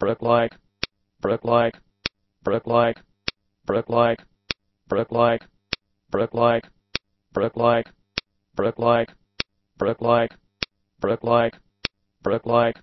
brick-like, brick-like, brick-like, brick-like, brick-like, brick-like, brick-like, brick-like, brick-like, brick-like, brick-like,